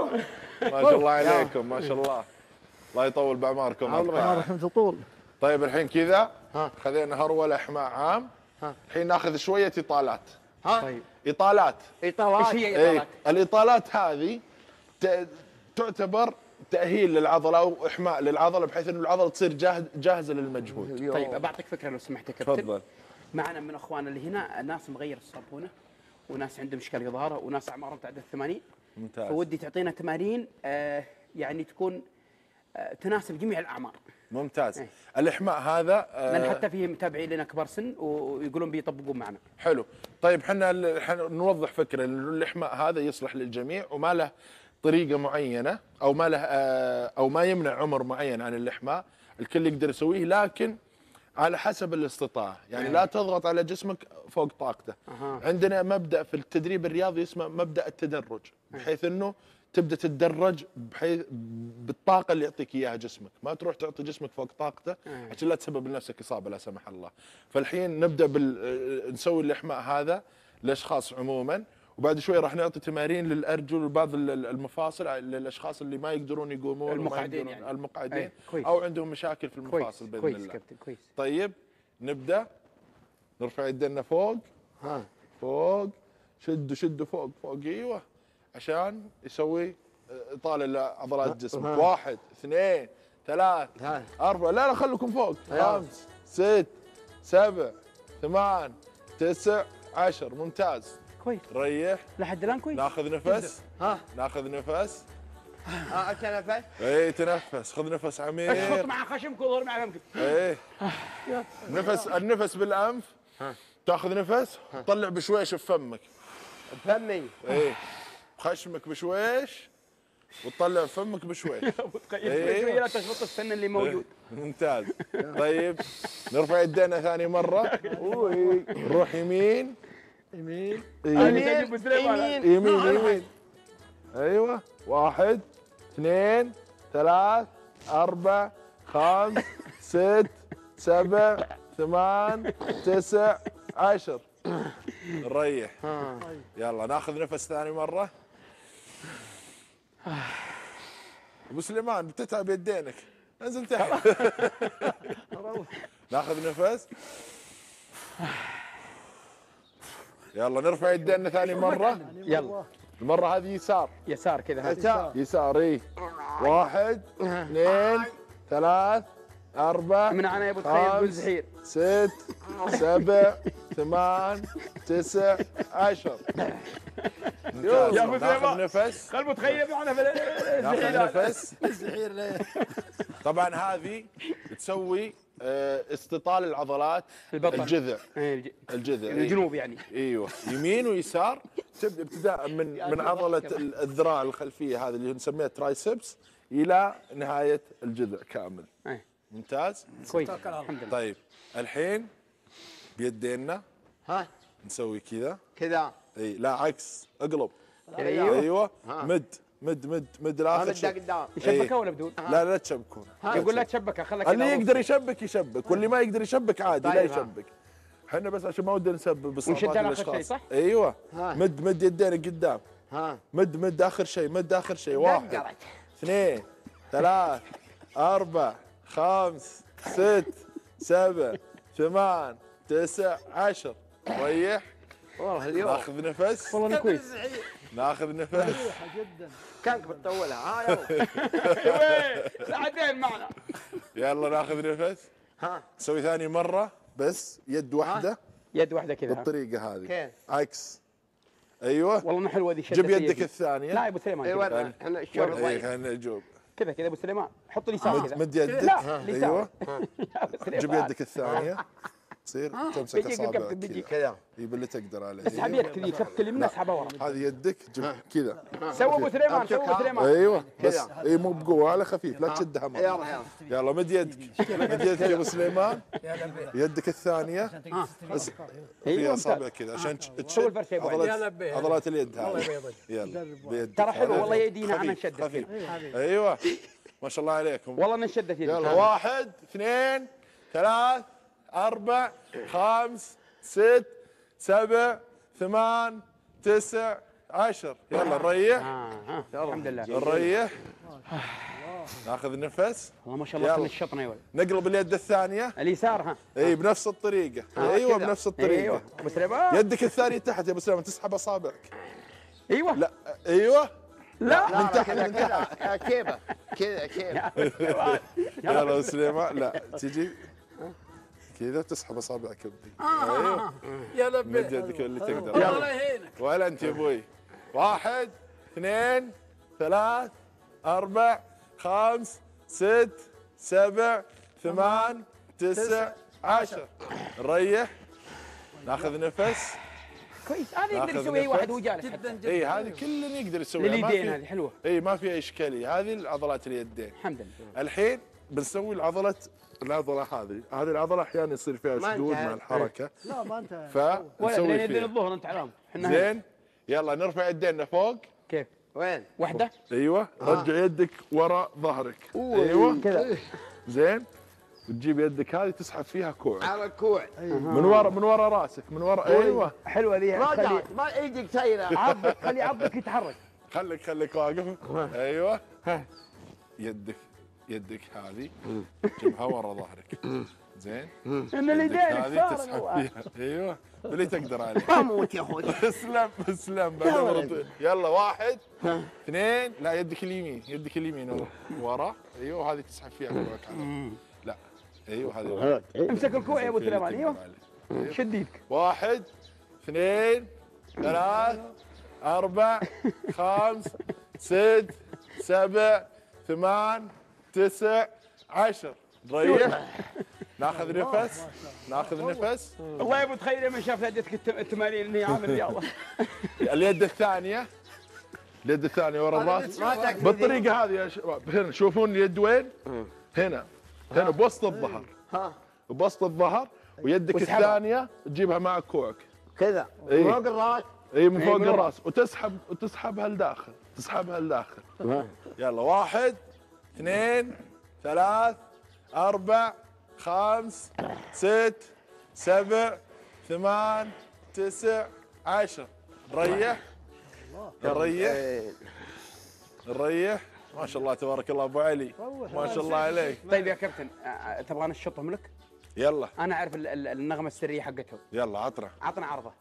ما شاء الله عليكم ما شاء الله. الله يطول باعماركم الله تطول طيب الحين كذا ها. خذينا هرولة حماء عام. الحين ناخذ شوية إطالات. ها. طيب. إطالات. إطالات؟ إيش هي إيه. إطالات؟ الإطالات هذه ت- تعتبر تأهيل للعضلة أو إحماء للعضلة بحيث إنه العضلة تصير جاهز جاهزة للمجهود. طيب بعطيك فكرة لو سمحت يا كابتن. تفضل. معنا من إخواننا اللي هنا ناس مغير الصابونة وناس عندهم إشكال ظهره وناس أعمارهم تعدى ال 80 ممتاز. فودي تعطينا تمارين آه يعني تكون آه تناسب جميع الأعمار. ممتاز. إيه. الإحماء هذا آه، لأن حتى في متابعين لنا كبار سن ويقولون بيطبقون معنا. حلو. طيب إحنا نوضح فكرة. انه الإحماء هذا يصلح للجميع وما له طريقة معينة أو ما له آه، أو ما يمنع عمر معين عن الإحماء. الكل يقدر يسويه لكن على حسب الاستطاعة. يعني لا تضغط على جسمك فوق طاقته. أها. عندنا مبدأ في التدريب الرياضي اسمه مبدأ التدرج بحيث إنه تبدأ تتدرج بحيث بالطاقة اللي يعطيك إياها جسمك. ما تروح تعطي جسمك فوق طاقته عشان لا تسبب لنفسك إصابة لا سمح الله. فالحين نبدأ بال آه، نسوي الاحماء هذا لأشخاص عموما. وبعد شوي راح نعطي تمارين للأرجل وبعض ال- ال- المفاصل للأشخاص اللي ما يقدرون يقومون المقعدين يعني. المقعدين. أي، كويس. أو عندهم مشاكل في المفاصل بإذن كويس الله. كابتن كويس. طيب نبدأ. نرفع يدنا فوق. ها. فوق. شدوا شدوا فوق فوق إيوه. عشان يسوي إطالة لعضلات جسمك ها. واحد اثنين ثلاث. أربع لا لا خليكم فوق. خمس ست سبع ثمان تسع عشر. ممتاز. كويس. ريح. لحد الآن كويس. ناخذ نفس. ها. ناخذ نفس. ها اتنفس اي تنفس. خذ نفس اشفط عميق مع خشمك وظهر مع فمك إيه. نفس النفس بالأنف. تاخذ نفس. طلع بشويش بفمك فمي. إيه. خشمك بشويش وتطلع فمك بشويش. تخيل أيوة. شوي لا تشفط السن اللي موجود. ممتاز. طيب نرفع يدينا ثاني مرة. نروح يمين. يمين يمين يمين. يمين يمين أيوه. واحد اثنين ثلاث أربع خمس ست سبع ثمان تسع عشر. نريح. يلا ناخذ نفس ثاني مرة. أبو سليمان بتتعب يدينك. انزل تحت. ناخذ نفس. يلا نرفع يدينا ثاني مرة. يلا. المرة هذه يسار. يسار كذا هذا. يسار. يسار. اي واحد اثنين ثلاث أربع من أنا يا أبو تخيل خمس، بن زهير ست سبع ثمان تسع عشر. يا أبو سليمان. نفس. خل متخيل معنا في نفس. الزحير ليه؟ طبعا هذه تسوي استطال العضلات البطن. الجذع. إيه، الج- الجذع. الجنوب يعني. إيوه. يمين ويسار. تبدا ابتداء من من عضلة ال- الذراع الخلفية هذه اللي نسميها ترايسبس إلى نهاية الجذع كامل. إيه. ممتاز؟ كويس. الحمد لله. طيب. الحين بيدينا. ها؟ نسوي كذا. كذا. إي لا عكس. اقلب. أيوه أيوه. ها. مد. مد مد مد لآخر الدا شيء. قدام يشبكها ولا بدون؟ لا لا تشبكون يقول لا تشبكها خلك اللي يقدر يشبك يشبك. واللي ما يقدر يشبك عادي لا طيب،. يشبك. إحنا بس عشان ما ودنا نسبب شيء، الأشخاص. صح؟ أيوه. مد مد يدينك قدام. ها. مد مد آخر شيء مد آخر شيء. واحد. اثنين ثلاث أربع خمس ست سبع ثمان تسع عشر. ريح والله اليوم. ناخذ نفس. والله كويس. ناخذ نفس مريحة جدا. كانك بتطولها. ها يلا. ساعتين معنا. يلا ناخذ نفس ها. نسوي ثاني مرة بس يد واحدة. يد واحدة كذا. بالطريقة هذه. كيف؟ عكس أيوه. والله انها حلوة ذي جيب يدك. الثانية. لا يا أبو سليمان أيوه إحنا الشوط اي ضعيف خلينا نجوب. كذا كذا أبو سليمان. حط اليسار مد, كذا مد يدك. لا أيوه. جيب يدك الثانية. تصير تمسك بيجيك اصابعك. كذا. اللي تقدر عليه اسحب يدك ذي كف اليمنى اسحبها ورا هذه يدك كذا. سوي أبو سليمان سوي أبو سليمان. أيوه بس. إي مو بقوة على خفيف. لا تشدها مره يلا يلا. يلا مد يدك. مد يدك يا أبو سليمان. يدك الثانية. بس أيوة، فيها ممتاز. أصابع كذا. عشان سوي تشد. عضلات اليد هذه. يلا ترى حلو. والله يدينا خفيف. فيها. أيوه. ما شاء الله عليكم. والله يدي يلا واحد اثنين ثلاث. أربع خمس ست سبع ثمان تسع عشر. يلا نريح. ها. الحمد لله. نريح. ناخذ نفس. والله ما شاء الله يلا. كل الشطنه يا ولد نقلب اليد الثانية. اليسار ها. إي بنفس الطريقة. آه، إيوه. بنفس الطريقة. إيوه. أبو سليمان. يدك الثانية تحت يا أبو سليمان تسحب أصابعك. إيوه. لا إيوه. لا. من تحت من تحت. كيفه كذا كيفه يلا أبو سليمان. لا تجي. كذا تسحب أصابعك يدي أيوه. يا مد لبي يدك اللي تقدر. الله يهينك. ولا أنت يا أبوي. واحد اثنين ثلاث أربع خمس ست سبع ثمان تسع عشر. نريح ناخذ نفس. كويس. هذا يقدر ناخذ يسوي أي واحد نفس. وهو جالس جدا حتى. جدا. اي هذه كل يقدر يسويها ما لليدين هذه حلوة. اي ما فيها إشكالية. هذه العضلات اليدين. الحمد لله. الحين بنسوي العضلة العضلة هذه هذه العضلة أحيانا يصير فيها شدود. مع الحركة. لا ما انت ولا فنسوي يدين الظهر أنت علام. زين يلا نرفع يدينا فوق. كيف؟ وين؟ واحدة أيوه رجع يدك ورا ظهرك. أيوه. كذا. زين وتجيب يدك هذه تسحب فيها كوع. على الكوع من ورا من ورا راسك من ورا أيوه. حلوة ذي جات ما إيدك سايره عضك خلي عضك يتحرك. خليك خليك واقف. أيوه. يدك. يدك هذه جيبها ورا ظهرك. زين؟ ان اليدين هذه صار تسحب فيها. أيوه. اللي تقدر عليه. أموت يا أخوي اسلم اسلم. يلا واحد. اثنين. لا يدك اليمين يدك اليمين ورا. أيوه وهذه تسحب فيها كوعك لا. أيوه هذه. امسك الكوع يا أبو سليمان. أيوه. شد يدك واحد. اثنين. ثلاث. أربع. خمس. ست. سبع. ثمان. تسع عشر. نريح ناخذ نفس. ناخذ نفس. والله يا ابو تخيل لما شاف يدك الت- التمارين اني عامل رياضه اليد الثانية. اليد الثانية ورا الراس. ما تكفي بالطريقة هذه يا شباب هنا شوفون اليد وين؟ هنا. هنا بوسط الظهر. ها. بوسط الظهر. ويدك. الثانية تجيبها مع كوعك. كذا. إيه. فوق الراس. إي من فوق من. الراس. وتسحب وتسحبها لداخل. تسحبها لداخل. يلا واحد. اثنين ثلاث أربع خمس ست سبع ثمان تسع عشر. نريح. نريح. نريح. ما شاء الله تبارك الله أبو علي. ما شاء الله عليك. طيب يا كابتن آه، آه، تبغى نشطهم لك؟ يلا. أنا أعرف ال- ال- النغمة السرية حقتهم. يلا عطنا عطنا عرضة.